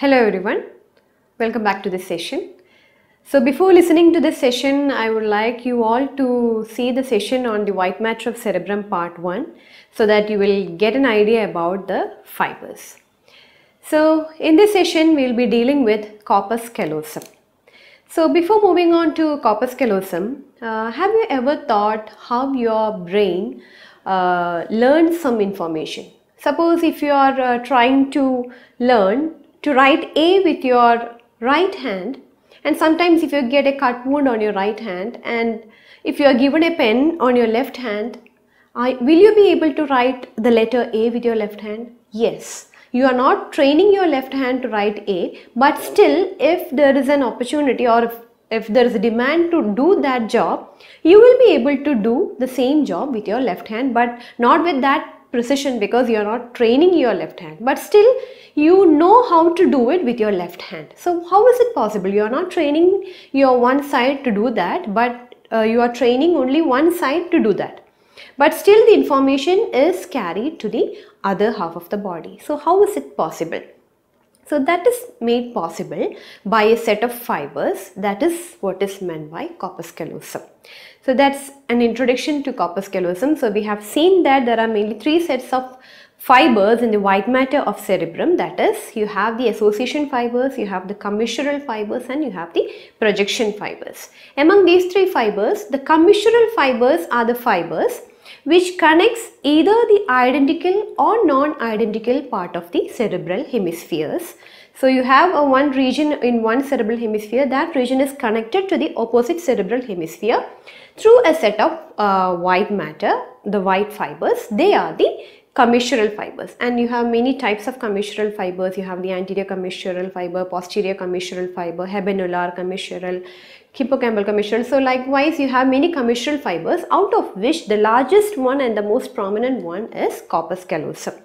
Hello everyone, welcome back to this session. So before listening to this session, I would like you all to see the session on the white matter of cerebrum part 1 so that you will get an idea about the fibers. So in this session, we will be dealing with corpus callosum. So before moving on to corpus callosum, uh, have you ever thought how your brain uh, learns some information? Suppose if you are uh, trying to learn to write A with your right hand and sometimes if you get a cut wound on your right hand and if you are given a pen on your left hand, I, will you be able to write the letter A with your left hand? Yes. You are not training your left hand to write A, but still if there is an opportunity or if, if there is a demand to do that job, you will be able to do the same job with your left hand, but not with that precision because you are not training your left hand but still you know how to do it with your left hand. So how is it possible? You are not training your one side to do that but uh, you are training only one side to do that. But still the information is carried to the other half of the body. So how is it possible? So that is made possible by a set of fibers that is what is meant by corpus callosum. So that's an introduction to corpus callosum. So we have seen that there are mainly three sets of fibers in the white matter of cerebrum that is you have the association fibers, you have the commissural fibers and you have the projection fibers. Among these three fibers the commissural fibers are the fibers which connects either the identical or non-identical part of the cerebral hemispheres. So you have a one region in one cerebral hemisphere, that region is connected to the opposite cerebral hemisphere through a set of uh, white matter, the white fibers, they are the commissural fibers. And you have many types of commissural fibers. You have the anterior commissural fiber posterior commissural fiber habenular commissural hippocampal commissural. So likewise you have many commissural fibers out of which the largest one and the most prominent one is corpus callosum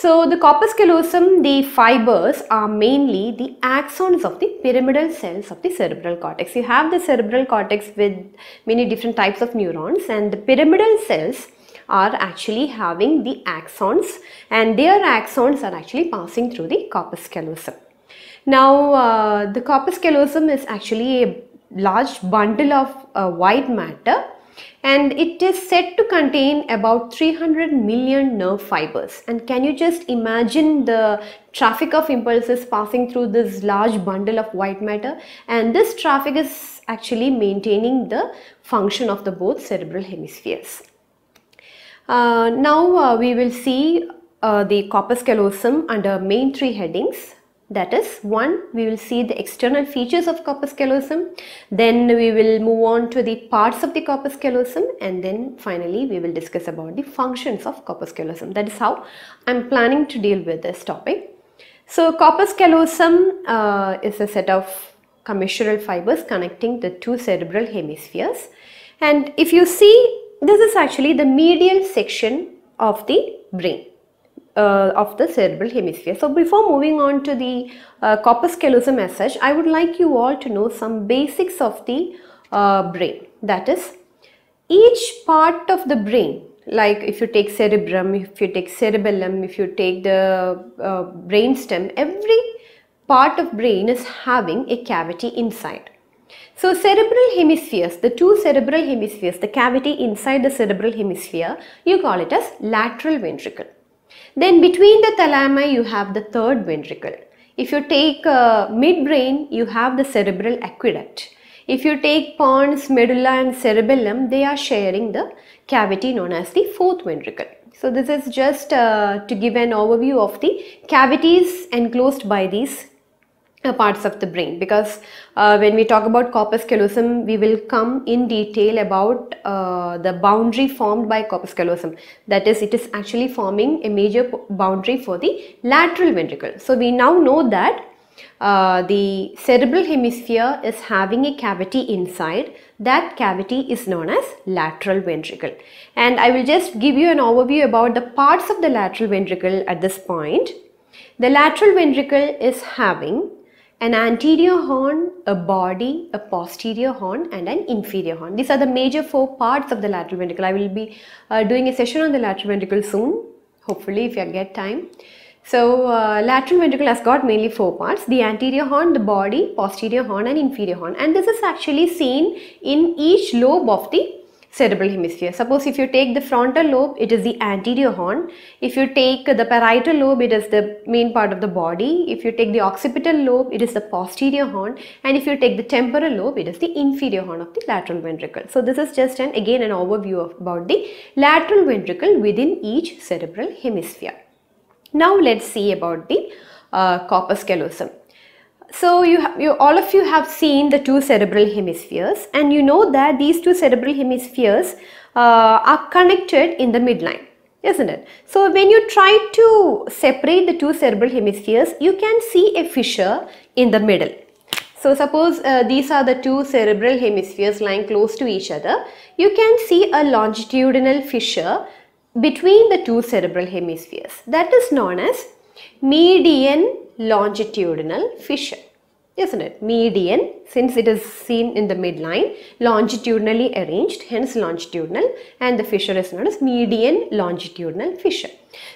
so the corpus callosum, the fibers are mainly the axons of the pyramidal cells of the cerebral cortex. You have the cerebral cortex with many different types of neurons and the pyramidal cells are actually having the axons and their axons are actually passing through the corpus callosum. Now uh, the corpus callosum is actually a large bundle of uh, white matter and it is said to contain about 300 million nerve fibers. And can you just imagine the traffic of impulses passing through this large bundle of white matter? And this traffic is actually maintaining the function of the both cerebral hemispheres. Uh, now uh, we will see uh, the corpus callosum under main three headings that is one we will see the external features of corpus callosum. Then we will move on to the parts of the corpus callosum. And then finally we will discuss about the functions of corpus callosum. That is how I'm planning to deal with this topic. So corpus callosum uh, is a set of commissural fibers connecting the two cerebral hemispheres. And if you see this is actually the medial section of the brain uh, of the cerebral hemisphere. So before moving on to the uh, corpus callosum as such, I would like you all to know some basics of the uh, brain. That is, each part of the brain, like if you take cerebrum, if you take cerebellum, if you take the uh, brain stem, every part of brain is having a cavity inside. So cerebral hemispheres, the two cerebral hemispheres, the cavity inside the cerebral hemisphere, you call it as lateral ventricle. Then between the thalamus, you have the third ventricle. If you take uh, midbrain you have the cerebral aqueduct. If you take pons, medulla and cerebellum they are sharing the cavity known as the fourth ventricle. So this is just uh, to give an overview of the cavities enclosed by these parts of the brain. Because uh, when we talk about corpus callosum we will come in detail about uh, the boundary formed by corpus callosum that is it is actually forming a major boundary for the lateral ventricle. So we now know that uh, the cerebral hemisphere is having a cavity inside. That cavity is known as lateral ventricle. And I will just give you an overview about the parts of the lateral ventricle at this point. The lateral ventricle is having an anterior horn, a body, a posterior horn and an inferior horn. These are the major four parts of the lateral ventricle. I will be uh, doing a session on the lateral ventricle soon, hopefully if I get time. So uh, lateral ventricle has got mainly four parts, the anterior horn, the body, posterior horn and inferior horn and this is actually seen in each lobe of the cerebral hemisphere. Suppose if you take the frontal lobe, it is the anterior horn. If you take the parietal lobe, it is the main part of the body. If you take the occipital lobe, it is the posterior horn. And if you take the temporal lobe, it is the inferior horn of the lateral ventricle. So this is just an again an overview of, about the lateral ventricle within each cerebral hemisphere. Now let's see about the uh, corpus callosum. So you, you all of you have seen the two cerebral hemispheres and you know that these two cerebral hemispheres uh, are connected in the midline isn't it? So when you try to separate the two cerebral hemispheres you can see a fissure in the middle. So suppose uh, these are the two cerebral hemispheres lying close to each other. You can see a longitudinal fissure between the two cerebral hemispheres that is known as median longitudinal fissure. Isn't it? Median since it is seen in the midline longitudinally arranged hence longitudinal and the fissure is known as median longitudinal fissure.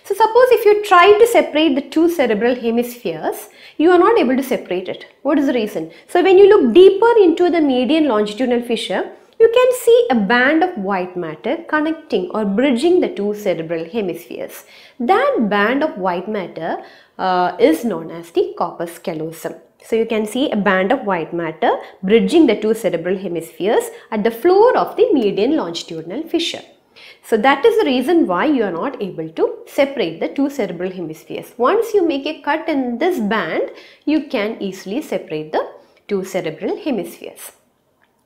So suppose if you try to separate the two cerebral hemispheres you are not able to separate it. What is the reason? So when you look deeper into the median longitudinal fissure you can see a band of white matter connecting or bridging the two cerebral hemispheres. That band of white matter uh, is known as the corpus callosum. So you can see a band of white matter bridging the two cerebral hemispheres at the floor of the median longitudinal fissure. So that is the reason why you are not able to separate the two cerebral hemispheres. Once you make a cut in this band, you can easily separate the two cerebral hemispheres.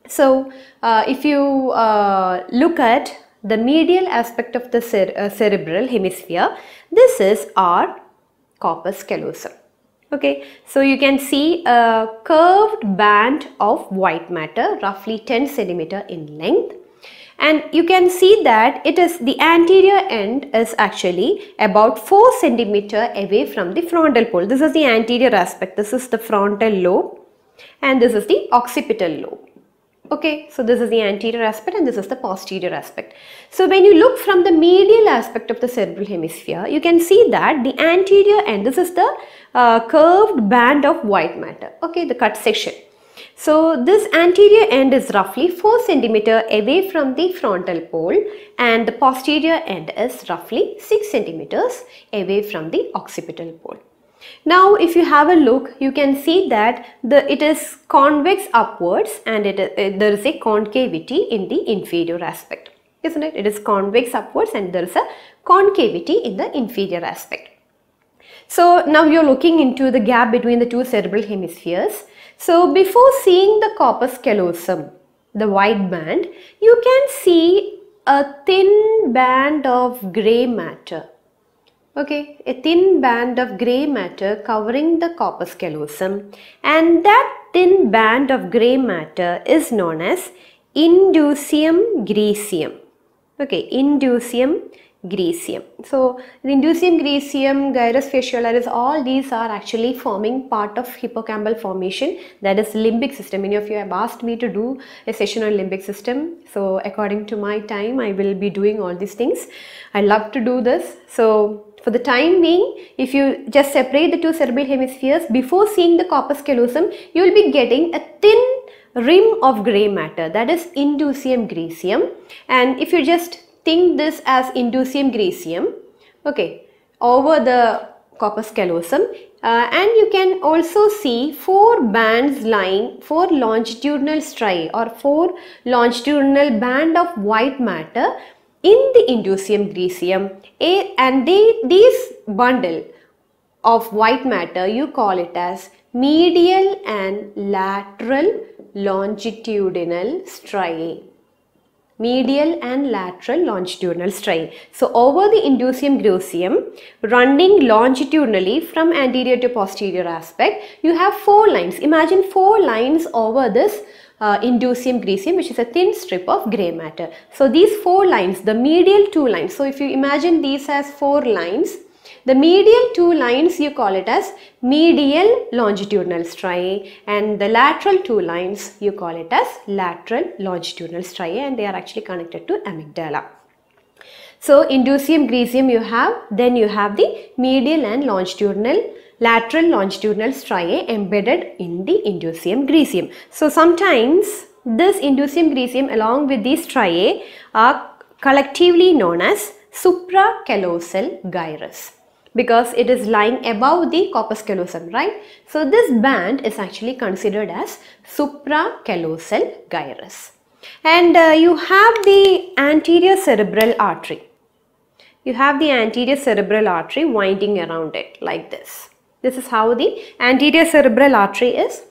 So uh, if you uh, look at the medial aspect of the cere uh, cerebral hemisphere, this is our corpus callosum. Okay, so you can see a curved band of white matter roughly 10 centimeter in length and you can see that it is the anterior end is actually about 4 centimeter away from the frontal pole. This is the anterior aspect, this is the frontal lobe and this is the occipital lobe. Okay, so this is the anterior aspect and this is the posterior aspect. So when you look from the medial aspect of the cerebral hemisphere, you can see that the anterior end, this is the uh, curved band of white matter, okay, the cut section. So this anterior end is roughly 4 centimeter away from the frontal pole and the posterior end is roughly 6 centimeters away from the occipital pole. Now if you have a look you can see that the it is convex upwards and it, uh, there is a concavity in the inferior aspect isn't it? It is convex upwards and there is a concavity in the inferior aspect. So now you're looking into the gap between the two cerebral hemispheres. So before seeing the corpus callosum, the white band, you can see a thin band of gray matter okay a thin band of gray matter covering the corpus callosum. And that thin band of gray matter is known as indusium griseum okay indusium griseum so the indusium griseum gyrus fasciolaris, all these are actually forming part of hippocampal formation. That is limbic system. Many of you have asked me to do a session on limbic system. So according to my time i will be doing all these things. I love to do this. So for the time being, if you just separate the two cerebral hemispheres before seeing the corpus callosum, you will be getting a thin rim of grey matter. That is indusium griseum and if you just think this as indusium griseum, okay, over the corpus callosum uh, and you can also see four bands lying, four longitudinal striae or four longitudinal band of white matter in the indusium griseum and they, these bundle of white matter you call it as medial and lateral longitudinal striae medial and lateral longitudinal striae. So over the indusium griseum running longitudinally from anterior to posterior aspect you have four lines. Imagine four lines over this uh, indusium griseum which is a thin strip of grey matter. So these four lines, the medial two lines, so if you imagine these as four lines, the medial two lines you call it as medial longitudinal striae and the lateral two lines you call it as lateral longitudinal striae and they are actually connected to amygdala. So indusium griseum you have, then you have the medial and longitudinal lateral longitudinal striae embedded in the indusium griseum. So sometimes this indusium griseum along with these striae are collectively known as supracallosal gyrus because it is lying above the corpus callosum, right? So this band is actually considered as supracallosal gyrus. And uh, you have the anterior cerebral artery. You have the anterior cerebral artery winding around it like this. This is how the anterior cerebral artery is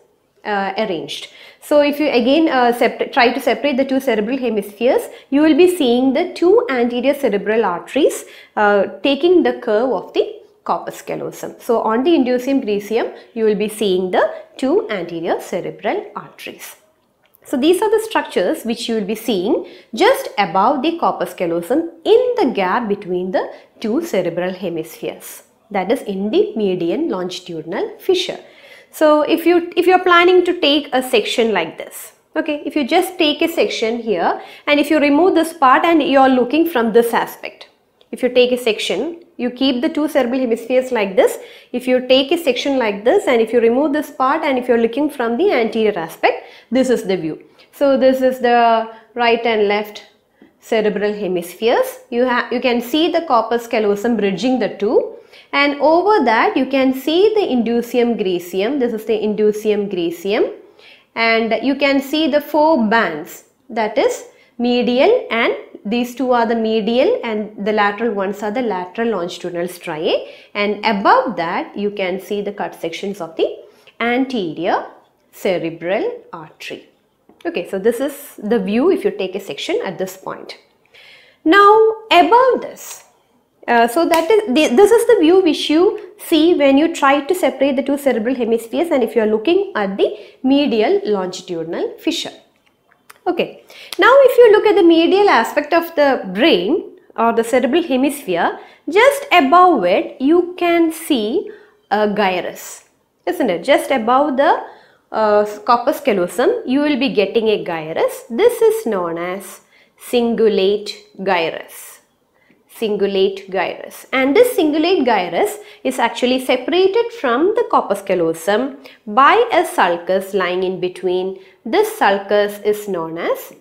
uh, arranged. So if you again uh, try to separate the two cerebral hemispheres, you will be seeing the two anterior cerebral arteries uh, taking the curve of the corpus callosum. So on the indusium griseum, you will be seeing the two anterior cerebral arteries. So these are the structures which you will be seeing just above the corpus callosum in the gap between the two cerebral hemispheres that is in the median longitudinal fissure. So if you if you're planning to take a section like this, okay, if you just take a section here and if you remove this part and you're looking from this aspect, if you take a section, you keep the two cerebral hemispheres like this. If you take a section like this and if you remove this part and if you're looking from the anterior aspect, this is the view. So this is the right and left cerebral hemispheres. You, have you can see the corpus callosum bridging the two and over that you can see the indusium griseum this is the indusium griseum and you can see the four bands that is medial and these two are the medial and the lateral ones are the lateral longitudinal striae and above that you can see the cut sections of the anterior cerebral artery. Okay, so this is the view if you take a section at this point. Now above this uh, so that is this is the view which you see when you try to separate the two cerebral hemispheres and if you are looking at the medial longitudinal fissure. Okay. Now if you look at the medial aspect of the brain or the cerebral hemisphere, just above it you can see a gyrus, isn't it? Just above the uh, corpus callosum you will be getting a gyrus. This is known as cingulate gyrus cingulate gyrus and this cingulate gyrus is actually separated from the corpus callosum by a sulcus lying in between. This sulcus is known as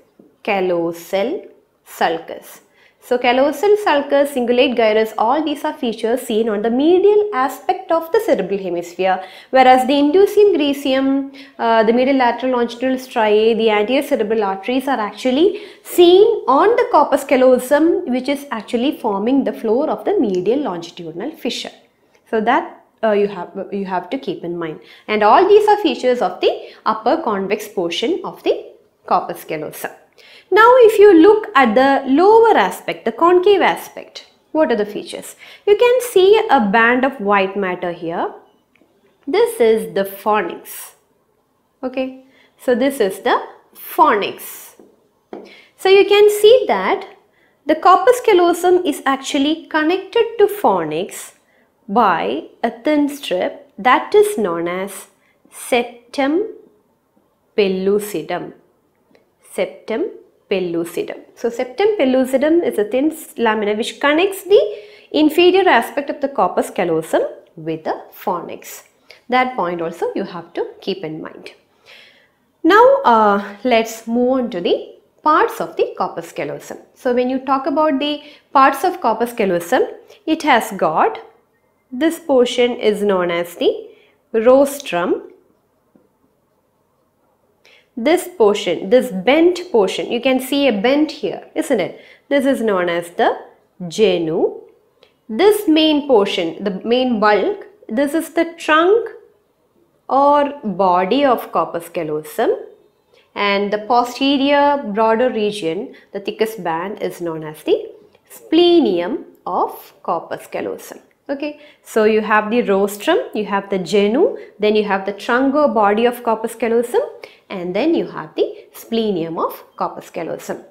callosal sulcus. So callosal sulcus, cingulate gyrus, all these are features seen on the medial aspect of the cerebral hemisphere, whereas the indusium griseum, uh, the medial lateral longitudinal striae, the anterior cerebral arteries are actually seen on the corpus callosum, which is actually forming the floor of the medial longitudinal fissure. So that uh, you have you have to keep in mind. And all these are features of the upper convex portion of the corpus callosum now if you look at the lower aspect, the concave aspect, what are the features? You can see a band of white matter here. This is the fornix. Okay, so this is the fornix. So you can see that the corpus callosum is actually connected to fornix by a thin strip that is known as septum pellucidum. Septum pellucidum. So septum pellucidum is a thin lamina which connects the inferior aspect of the corpus callosum with the fornix. That point also you have to keep in mind. Now uh, let's move on to the parts of the corpus callosum. So when you talk about the parts of corpus callosum, it has got this portion is known as the rostrum this portion, this bent portion, you can see a bent here, isn't it? This is known as the genu. This main portion, the main bulk, this is the trunk or body of corpus callosum and the posterior broader region, the thickest band is known as the splenium of corpus callosum okay so you have the rostrum you have the genu then you have the trunk or body of corpus callosum and then you have the splenium of corpus callosum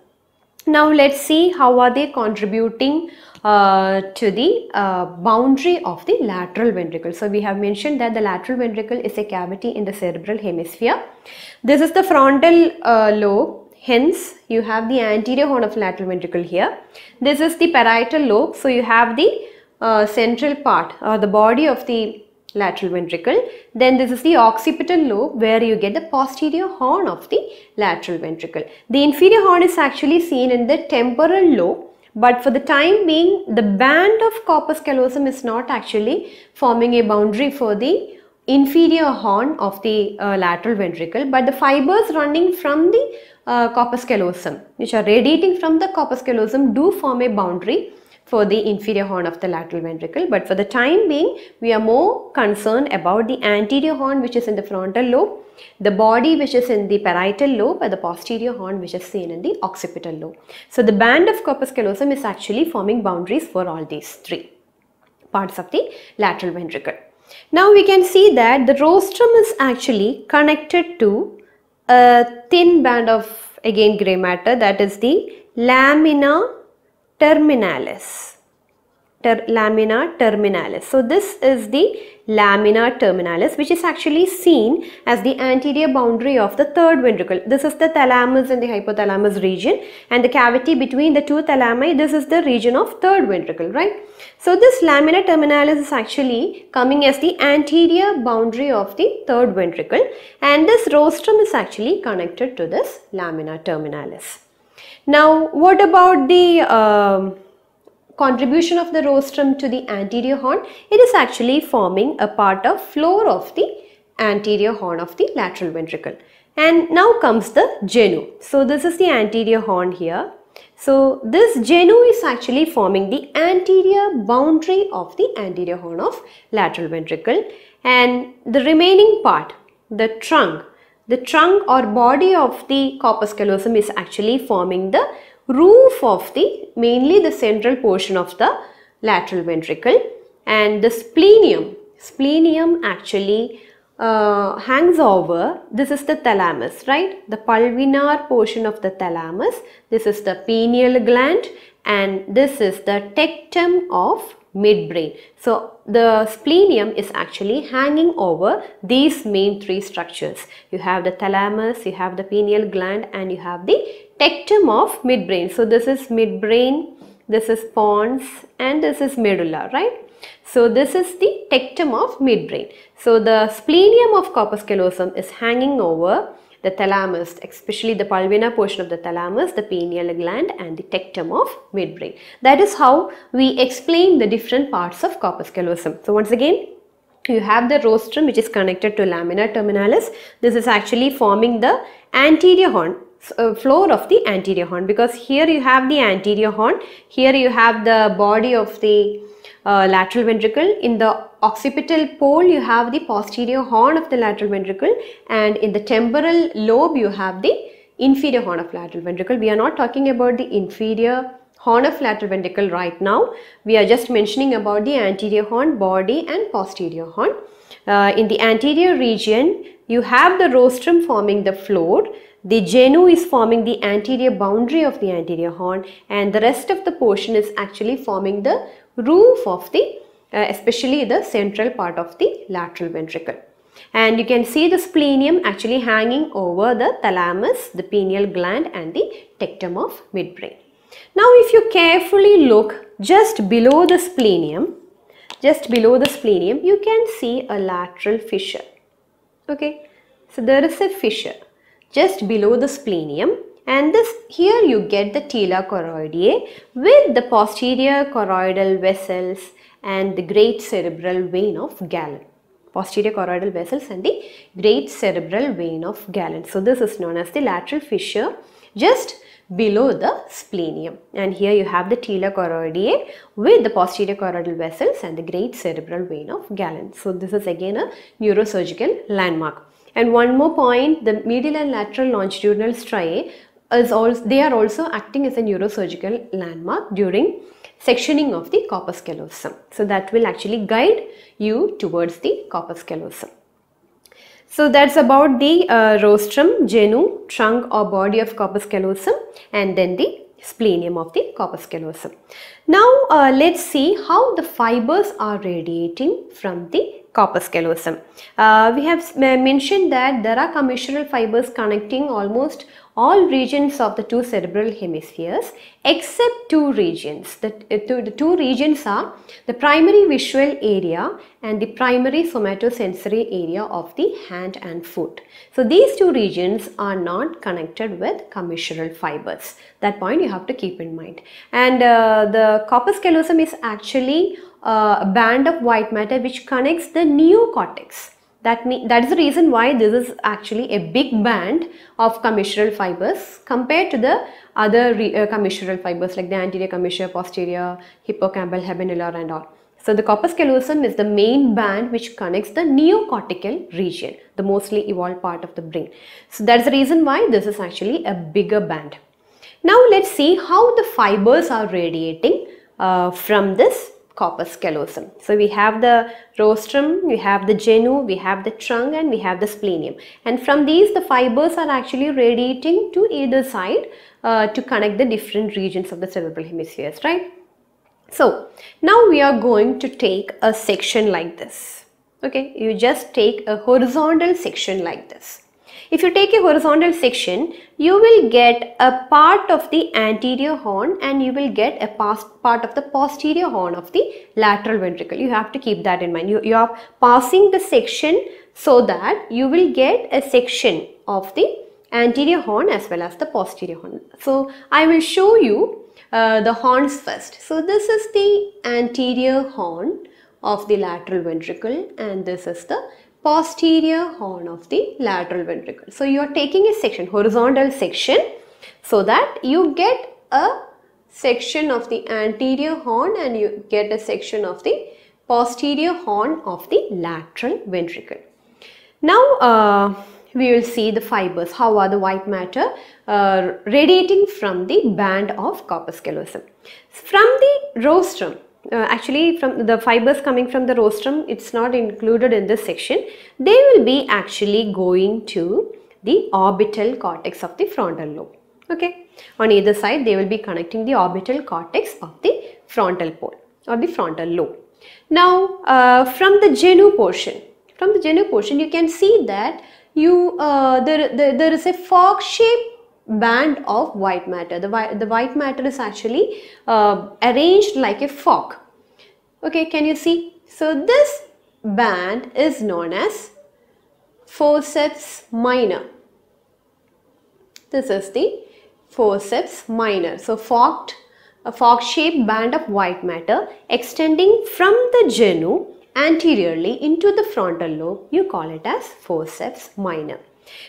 now let's see how are they contributing uh, to the uh, boundary of the lateral ventricle. So we have mentioned that the lateral ventricle is a cavity in the cerebral hemisphere. This is the frontal uh, lobe Hence, you have the anterior horn of lateral ventricle here. This is the parietal lobe. So, you have the central part or the body of the lateral ventricle. Then this is the occipital lobe where you get the posterior horn of the lateral ventricle. The inferior horn is actually seen in the temporal lobe but for the time being the band of corpus callosum is not actually forming a boundary for the inferior horn of the uh, lateral ventricle but the fibers running from the uh, corpus callosum which are radiating from the corpus callosum do form a boundary for the inferior horn of the lateral ventricle but for the time being we are more concerned about the anterior horn which is in the frontal lobe the body which is in the parietal lobe and the posterior horn which is seen in the occipital lobe. So the band of corpus callosum is actually forming boundaries for all these three parts of the lateral ventricle. Now we can see that the rostrum is actually connected to a thin band of again gray matter that is the lamina terminalis. Ter lamina terminalis. So this is the lamina terminalis which is actually seen as the anterior boundary of the third ventricle. This is the thalamus and the hypothalamus region and the cavity between the two thalami this is the region of third ventricle right. So this lamina terminalis is actually coming as the anterior boundary of the third ventricle and this rostrum is actually connected to this lamina terminalis. Now what about the uh, contribution of the rostrum to the anterior horn? It is actually forming a part of floor of the anterior horn of the lateral ventricle. And now comes the genu. So this is the anterior horn here. So this genu is actually forming the anterior boundary of the anterior horn of lateral ventricle and the remaining part, the trunk the trunk or body of the corpus callosum is actually forming the roof of the mainly the central portion of the lateral ventricle. And the splenium splenium actually uh, hangs over. This is the thalamus right? The pulvinar portion of the thalamus. This is the pineal gland. And this is the tectum of midbrain. So the splenium is actually hanging over these main three structures. You have the thalamus, you have the pineal gland and you have the tectum of midbrain. So this is midbrain, this is pons and this is medulla, right? So this is the tectum of midbrain. So the splenium of corpus callosum is hanging over the thalamus, especially the pulvinar portion of the thalamus, the pineal gland and the tectum of midbrain. That is how we explain the different parts of corpus callosum. So once again, you have the rostrum which is connected to lamina terminalis. This is actually forming the anterior horn uh, floor of the anterior horn because here you have the anterior horn, here you have the body of the uh, lateral ventricle. In the occipital pole you have the posterior horn of the lateral ventricle and in the temporal lobe you have the inferior horn of lateral ventricle. We are not talking about the inferior horn of lateral ventricle right now. We are just mentioning about the anterior horn, body and posterior horn. Uh, in the anterior region, you have the rostrum forming the floor. The genu is forming the anterior boundary of the anterior horn and the rest of the portion is actually forming the roof of the Uh, especially the central part of the lateral ventricle. And you can see the splenium actually hanging over the thalamus, the pineal gland and the tectum of midbrain. Now if you carefully look just below the splenium, just below the splenium, you can see a lateral fissure. Okay, so there is a fissure just below the splenium and this here you get the tela choroideae with the posterior choroidal vessels and the great cerebral vein of Galen. Posterior choroidal vessels and the great cerebral vein of Galen. So this is known as the lateral fissure just below the splenium and here you have the tela choroideae with the posterior choroidal vessels and the great cerebral vein of Galen. So this is again a neurosurgical landmark. And one more point, the medial and lateral longitudinal striae is also they are also acting as a neurosurgical landmark during sectioning of the corpus callosum. So that will actually guide you towards the corpus callosum. So that's about the uh, rostrum, genu, trunk or body of corpus callosum and then the splenium of the corpus callosum. Now uh, let's see how the fibers are radiating from the corpus callosum. Uh, we have mentioned that there are commissural fibers connecting almost all regions of the two cerebral hemispheres except two regions. The, two, the two regions are the primary visual area and the primary somatosensory area of the hand and foot. So these two regions are not connected with commissural fibers. That point you have to keep in mind. And uh, the corpus callosum is actually uh, a band of white matter which connects the neocortex that, that is the reason why this is actually a big band of commissural fibers compared to the other re, uh, commissural fibers like the anterior commissure, posterior, hippocampal, habenular and all. So the corpus callosum is the main band which connects the neocortical region, the mostly evolved part of the brain. So that's the reason why this is actually a bigger band. Now let's see how the fibers are radiating uh, from this corpus callosum. So we have the rostrum, we have the genu, we have the trunk and we have the splenium. And from these the fibers are actually radiating to either side uh, to connect the different regions of the cerebral hemispheres, right? So now we are going to take a section like this. Okay, you just take a horizontal section like this. If you take a horizontal section, you will get a part of the anterior horn and you will get a part of the posterior horn of the lateral ventricle. You have to keep that in mind. You, you are passing the section so that you will get a section of the anterior horn as well as the posterior horn. So, I will show you uh, the horns first. So, this is the anterior horn of the lateral ventricle and this is the posterior horn of the lateral ventricle. So you are taking a section, horizontal section so that you get a section of the anterior horn and you get a section of the posterior horn of the lateral ventricle. Now uh, we will see the fibers, how are the white matter uh, radiating from the band of corpus callosum. From the rostrum, uh, actually from the fibers coming from the rostrum it's not included in this section. They will be actually going to the orbital cortex of the frontal lobe okay? On either side they will be connecting the orbital cortex of the frontal pole or the frontal lobe. Now uh, from the genu portion from the genu portion you can see that you uh, there, there, there is a fork shape band of white matter. The, white, the white matter is actually uh, arranged like a fork. Okay, can you see? So this band is known as forceps minor. This is the forceps minor. So forked, a fork shaped band of white matter extending from the genu anteriorly into the frontal lobe, you call it as forceps minor.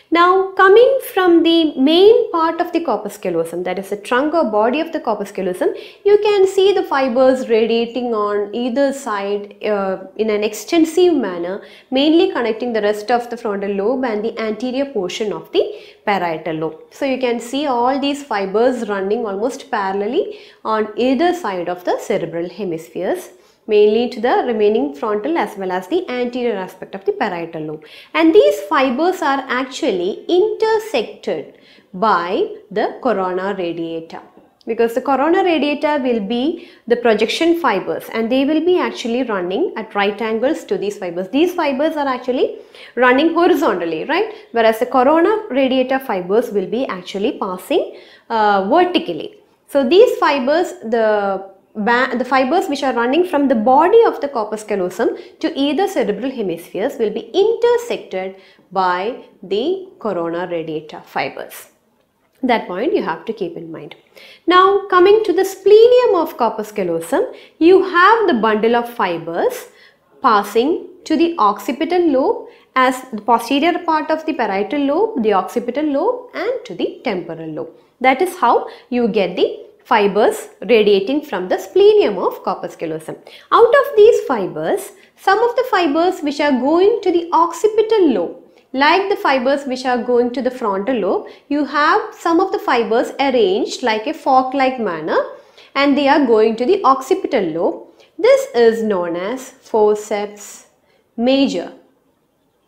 Now coming from the main part of the corpus callosum that is the trunk or body of the corpus callosum you can see the fibers radiating on either side uh, in an extensive manner mainly connecting the rest of the frontal lobe and the anterior portion of the parietal lobe. So you can see all these fibers running almost parallelly on either side of the cerebral hemispheres mainly to the remaining frontal as well as the anterior aspect of the parietal lobe. And these fibers are actually intersected by the corona radiata because the corona radiata will be the projection fibers and they will be actually running at right angles to these fibers. These fibers are actually running horizontally, right? Whereas the corona radiata fibers will be actually passing uh, vertically. So these fibers, the the fibers which are running from the body of the corpus callosum to either cerebral hemispheres will be intersected by the corona radiata fibers. That point you have to keep in mind. Now coming to the splenium of corpus callosum, you have the bundle of fibers passing to the occipital lobe as the posterior part of the parietal lobe, the occipital lobe and to the temporal lobe. That is how you get the fibers radiating from the splenium of corpus callosum. Out of these fibers, some of the fibers which are going to the occipital lobe, like the fibers which are going to the frontal lobe, you have some of the fibers arranged like a fork-like manner and they are going to the occipital lobe. This is known as forceps major.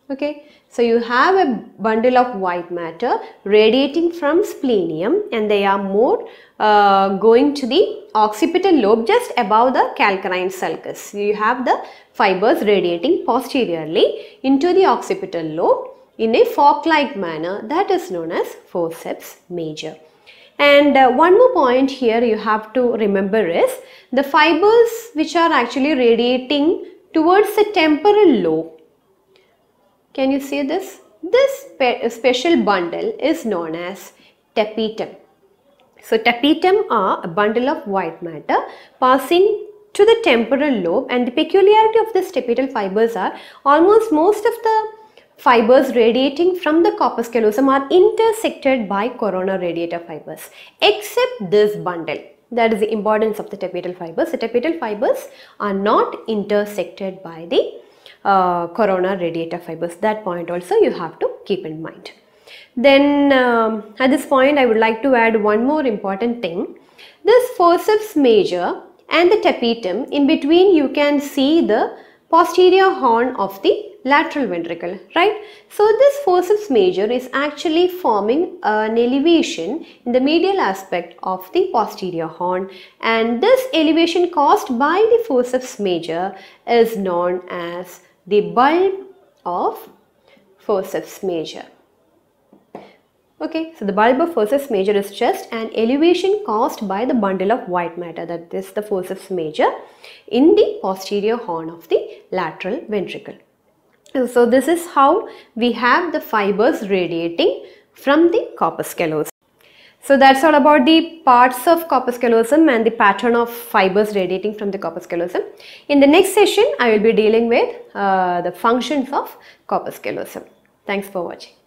Okay, so you have a bundle of white matter radiating from splenium and they are more uh, going to the occipital lobe just above the calcarine sulcus. You have the fibers radiating posteriorly into the occipital lobe in a fork-like manner that is known as forceps major. And uh, one more point here you have to remember is the fibers which are actually radiating towards the temporal lobe. Can you see this? This spe special bundle is known as tapetum. So tapetum are a bundle of white matter passing to the temporal lobe and the peculiarity of this tapetal fibers are almost most of the fibers radiating from the corpus callosum are intersected by corona radiata fibers except this bundle. That is the importance of the tapetal fibers. The tapetal fibers are not intersected by the uh, corona radiata fibers. That point also you have to keep in mind. Then um, at this point I would like to add one more important thing. This forceps major and the tapetum in between you can see the posterior horn of the lateral ventricle right so this forceps major is actually forming an elevation in the medial aspect of the posterior horn and this elevation caused by the forceps major is known as the bulb of forceps major Okay, so the bulb of forceps major is just an elevation caused by the bundle of white matter that is the forceps major in the posterior horn of the lateral ventricle. So this is how we have the fibers radiating from the corpus callosum. So that's all about the parts of corpus callosum and the pattern of fibers radiating from the corpus callosum. In the next session, I will be dealing with uh, the functions of corpus callosum. Thanks for watching.